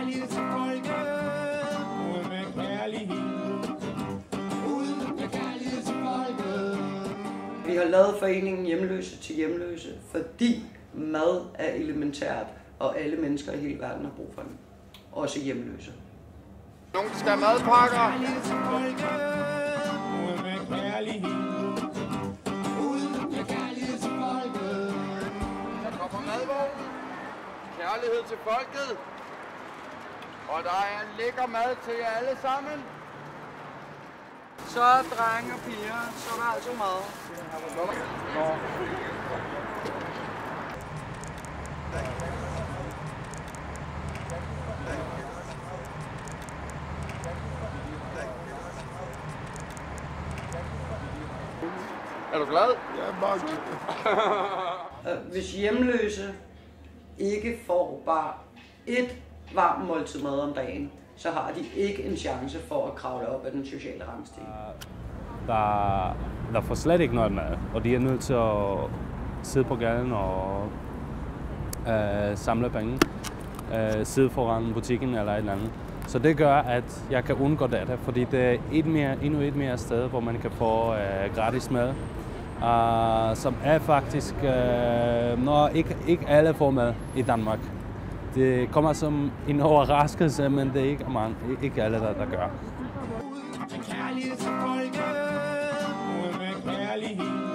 kærlighed til folket. Ud med kærlighed. Ud med kærlighed til folket. Vi har lavet foreningen Hjemløse til Hjemløse, fordi mad er elementært, og alle mennesker i hele verden har brug for den. Også hjemløse. Nogen skal have madpakker. Kærlighed til folket. Ud med kærlighed. Ud med kærlighed til folket. Der kommer madvognen. Kærlighed til folket. Og der er lækker mad til jer alle sammen. Så drenge og piger, så er der altså mad. Nå. Er du glad? Øh, Hvis hjemløse ikke får bare et varm måltid mad om dagen, så har de ikke en chance for at kravle op ad den sociale rangstige. Ah, der, der får slet ikke noget mad, og de er nødt til at sidde på gaden og øh, samle penge, øh, sidde foran butikken eller et eller andet. Så det gør, at jeg kan undgå data, fordi det er et mere, endnu et mere sted, hvor man kan få øh, gratis mad, uh, som er faktisk, øh, når ikke, ikke alle får mad i Danmark. Det kommer som en overraskelse, men det er ikke, mange, ikke alle, der, der gør. Ud med kærlighed til folket. Ud med kærlighed.